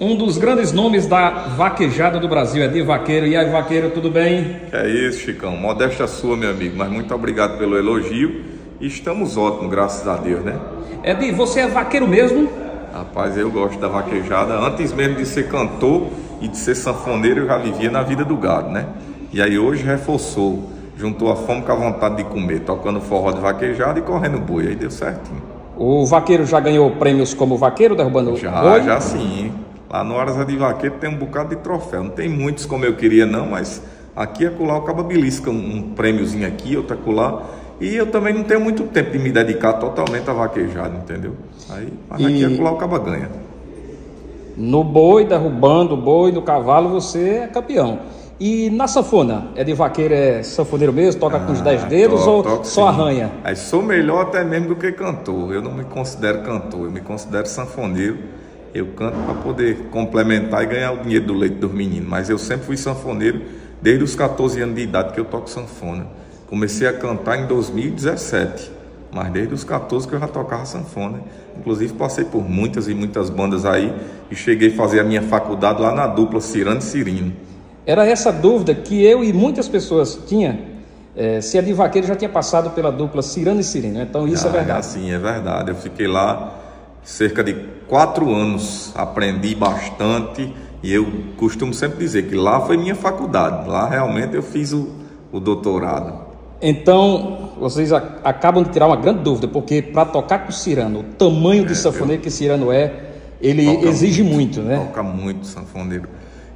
um dos grandes nomes da vaquejada do Brasil, é de Vaqueiro. E aí, Vaqueiro, tudo bem? É isso, Chicão. Modéstia sua, meu amigo, mas muito obrigado pelo elogio. Estamos ótimos, graças a Deus, né? Edi, você é vaqueiro mesmo? Rapaz, eu gosto da vaquejada. Antes mesmo de ser cantor e de ser sanfoneiro, eu já vivia na vida do gado, né? E aí hoje reforçou, juntou a fome com a vontade de comer, tocando forró de vaquejada e correndo boi. Aí deu certinho. O vaqueiro já ganhou prêmios como vaqueiro, derrubando Já, boi? já sim. Lá no Horas de Vaqueiro tem um bocado de troféu. Não tem muitos como eu queria, não, mas aqui acolá o cabo belisca um, um prêmiozinho aqui, outro acolá. E eu também não tenho muito tempo de me dedicar totalmente à vaquejada, entendeu? Aí, mas aqui e E- acolá o cabo ganha. No boi, derrubando o boi, no cavalo, você é campeão. E na sanfona, é de vaqueiro, é sanfoneiro mesmo, toca com os dez Ah, dedos toco, ou toco só sim. arranha? Aí sou melhor até mesmo do que cantor. Eu não me considero cantor, eu me considero sanfoneiro. Eu canto para poder complementar e ganhar o dinheiro do leite dos meninos. Mas eu sempre fui sanfoneiro desde os 14 anos de idade que eu toco sanfona. Comecei a cantar em 2017, mas desde os 14 que eu já tocava sanfona. Inclusive passei por muitas e muitas bandas aí e cheguei a fazer a minha faculdade lá na dupla Cirano e Cirino. Era essa dúvida que eu e muitas pessoas tinham, eh, se a de vaqueiro já tinha passado pela dupla Cirano e Cirino. Então isso é Ah, verdade. Sim, é verdade. Eu fiquei lá cerca de quatro anos, aprendi bastante e eu costumo sempre dizer que lá foi minha faculdade. Lá realmente eu fiz o, o doutorado. Então, vocês acabam de tirar uma grande dúvida, porque para tocar com Cirano, o tamanho de sanfoneiro que Cirano é, ele Toca exige muito, né? Toca muito sanfoneiro.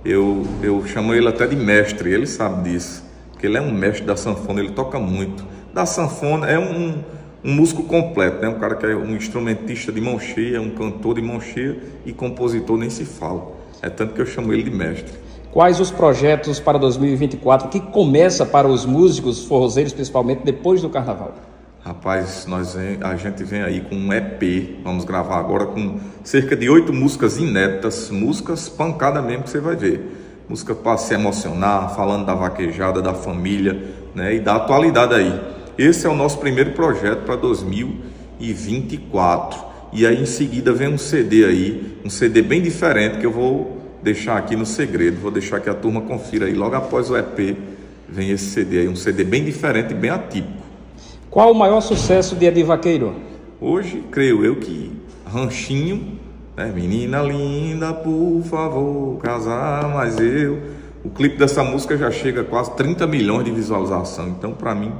Eu, eu chamo ele até de mestre, ele sabe disso. Porque ele é um mestre da sanfona, ele toca muito. Da sanfona é um, um músico completo, né? Um cara que é um instrumentista de mão cheia, um cantor de mão cheia e compositor nem se fala. É tanto que eu chamo ele de mestre. Quais os projetos para 2024 que começa para os músicos forrozeiros, principalmente depois do carnaval? Rapaz, nós a gente vem aí com um EP, vamos gravar agora com cerca de oito músicas inéditas, músicas pancada mesmo que você vai ver. Música para se emocionar, falando da vaquejada, da família, né, e da atualidade aí. Esse é o nosso primeiro projeto para 2024. E aí em seguida vem um CD aí, um CD bem diferente que eu vou deixar aqui no segredo, vou deixar que a turma confira aí. Logo após o EP vem esse CD aí, um CD bem diferente e bem atípico. Qual o maior sucesso de Edi Vaqueiro? Hoje, creio eu que Ranchinho, né? Menina linda, por favor, casar mais eu. O clipe dessa música já chega a quase 30 milhões de visualização. Então, para mim,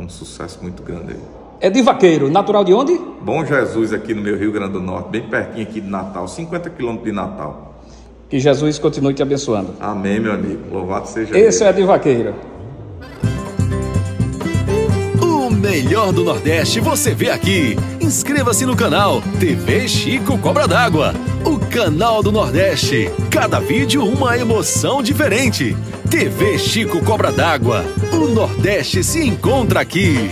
é um sucesso muito grande aí. Edi Vaqueiro, natural de onde? Bom Jesus aqui no meu Rio Grande do Norte, bem pertinho aqui de Natal, 50 quilômetros de Natal. Que Jesus continue te abençoando. Amém, meu amigo. Louvado seja Esse Deus. é Edi Vaqueiro. O melhor do Nordeste você vê aqui. Inscreva-se no canal TV Chico Cobra d'Água. O canal do Nordeste. Cada vídeo uma emoção diferente. TV Chico Cobra d'Água. O Nordeste se encontra aqui.